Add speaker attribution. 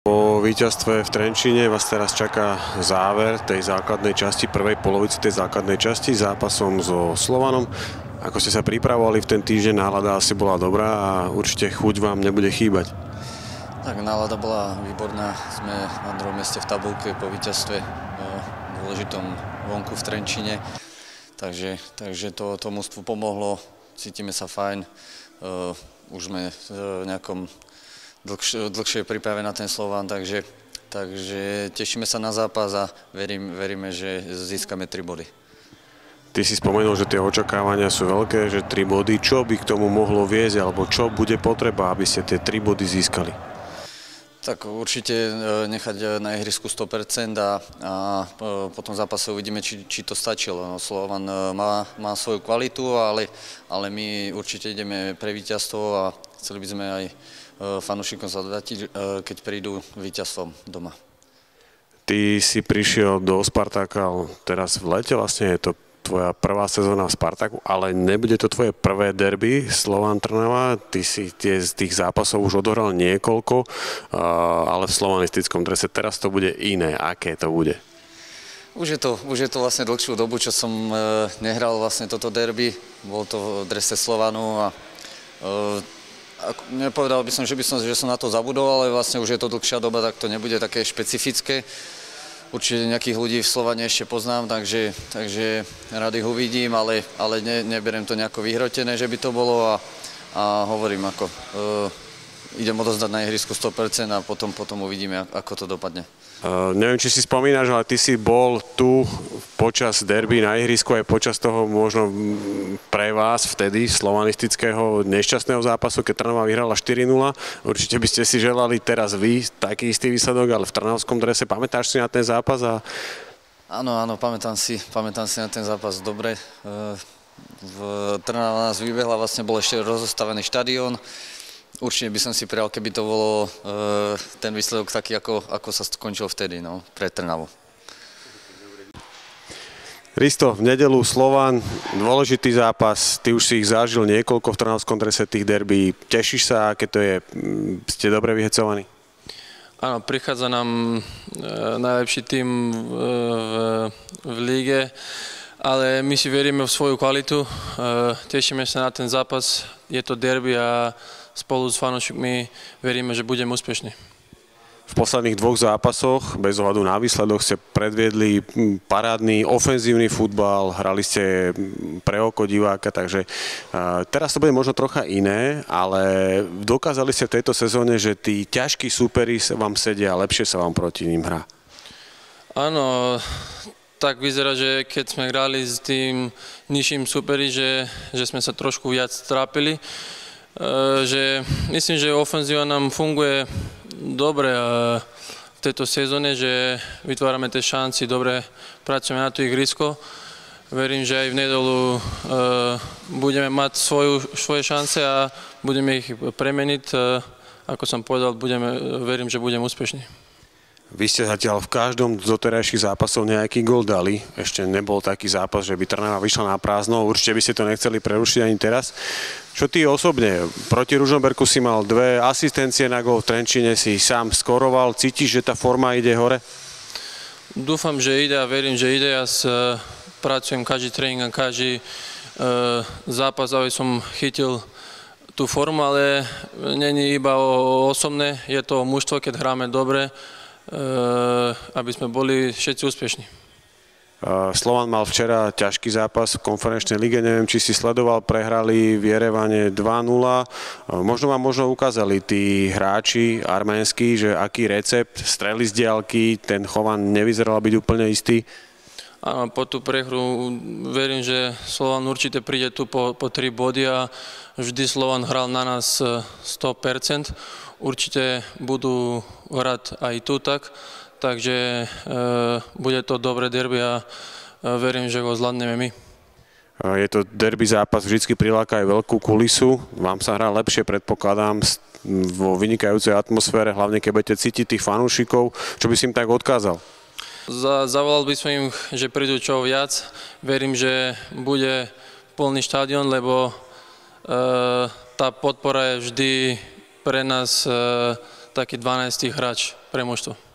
Speaker 1: Po víťazstve v Trenčine vás teraz čaká záver tej základnej časti, prvej polovici tej základnej časti zápasom so Slovanom. Ako ste sa pripravovali v ten týždeň, nálada asi bola dobrá a určite chuť vám nebude chýbať.
Speaker 2: Tak nálada bola výborná. Sme na druhom mieste v tabulke po víťazstve v dôležitom vonku v Trenčine. Takže, takže to, to mústvu pomohlo, cítime sa fajn. Uh, už sme v nejakom dlhšie, dlhšie príprave na ten Slován, takže, takže tešíme sa na zápas a verím, veríme, že získame tri body.
Speaker 1: Ty si spomenul, že tie očakávania sú veľké, že tri body. Čo by k tomu mohlo viesť, alebo čo bude potreba, aby ste tie tri body získali?
Speaker 2: Tak určite e, nechať e, na ihrisku 100% a, a e, potom zápase uvidíme, či, či to stačilo. No, Slovan má, má svoju kvalitu, ale, ale my určite ideme pre víťazstvo a chceli by sme aj fanúšikom sa dať, keď prídu víťazstvom doma.
Speaker 1: Ty si prišiel do Spartáka teraz v lete, vlastne je to tvoja prvá sezóna v Spartaku, ale nebude to tvoje prvé derby Slovan Trnava. Ty si tie z tých zápasov už odohral niekoľko, ale v slovanistickom drese. Teraz to bude iné. Aké to bude?
Speaker 2: Už je to, už je to vlastne dlhšiu dobu, čo som e, nehral vlastne toto derby. Bol to v drese Slovanu a e, nepovedal by som, že by som, že som na to zabudol, ale vlastne už je to dlhšia doba, tak to nebude také špecifické. Určite nejakých ľudí v Slovane ešte poznám, takže, takže rád ich uvidím, ale, ale ne, neberiem to nejako vyhrotené, že by to bolo a, a hovorím ako, uh, idem odozdať na ihrisku 100% a potom, potom uvidíme, ako to dopadne.
Speaker 1: Uh, neviem, či si spomínaš, ale ty si bol tu počas derby na ihrisku aj počas toho možno pre vás vtedy slovanistického nešťastného zápasu, keď Trnava vyhrala 4-0. Určite by ste si želali teraz vy taký istý výsledok, ale v trnavskom drese pamätáš si na ten zápas? A...
Speaker 2: Áno, áno, pamätám si, pamätám si na ten zápas dobre. Uh, v Trnava nás vybehla, vlastne bol ešte rozostavený štadión. Určite by som si prijal, keby to bolo e, ten výsledok taký, ako, ako sa skončil vtedy, no, pre Trnavu.
Speaker 1: Risto, v nedelu Slovan, dôležitý zápas, ty už si ich zažil niekoľko v Trnavskom drese tých derbí. Tešíš sa, aké to je? Ste dobre vyhecovaní?
Speaker 3: Áno, prichádza nám e, najlepší tým v, v, v líge, ale my si veríme v svoju kvalitu. E, tešíme sa na ten zápas, je to derby a spolu s fanúšikmi veríme, že budeme úspešní.
Speaker 1: V posledných dvoch zápasoch, bez ohľadu na výsledok, ste predviedli parádny ofenzívny futbal, hrali ste pre oko diváka, takže teraz to bude možno trocha iné, ale dokázali ste v tejto sezóne, že tí ťažkí súperi vám sedia a lepšie sa vám proti ním hrá.
Speaker 3: Áno, tak vyzerá, že keď sme hrali s tým nižším superi, že, že sme sa trošku viac trápili. Eh, že myslím, že ofenzíva nám funguje dobre v tejto sezóne, že vytvárame tie šanci, dobre pracujeme na to ihrisko. Verím, že aj v nedolu eh, budeme mať svoju, svoje šance a budeme ich premeniť. Ako som povedal, budeme, verím, že budeme úspešní.
Speaker 1: Vy ste zatiaľ v každom z doterajších zápasov nejaký gol dali. Ešte nebol taký zápas, že by Trnava vyšla na prázdno. Určite by ste to nechceli prerušiť ani teraz. Čo ty osobne? Proti Ružomberku si mal dve asistencie na gol v Trenčine, si sám skoroval. Cítiš, že tá forma ide hore?
Speaker 3: Dúfam, že ide a verím, že ide. Ja sa pracujem každý tréning a každý e, zápas, aby som chytil tú formu, ale není iba o osobné, je to o mužstvo, keď hráme dobre aby sme boli všetci úspešní.
Speaker 1: Eh, Slovan mal včera ťažký zápas v konferenčnej lige, neviem, či si sledoval, prehrali v Jerevane 2-0. Eh, možno vám možno ukázali tí hráči arménsky, že aký recept, strely z diálky, ten Chovan nevyzeral byť úplne istý.
Speaker 3: Áno, po tú prehru verím, že Slovan určite príde tu po, po tri body a vždy Slovan hral na nás 100% určite budú hrať aj tu tak, takže e, bude to dobré derby a e, verím, že ho zvládneme my.
Speaker 1: Je to derby zápas, vždy priláka aj veľkú kulisu. Vám sa hrá lepšie, predpokladám, vo vynikajúcej atmosfére, hlavne keď budete cítiť tých fanúšikov. Čo by si im tak odkázal?
Speaker 3: Zavolal by som im, že prídu čo viac. Verím, že bude plný štádion, lebo e, tá podpora je vždy pre nás e, taký 12 hráč pre mužstvo.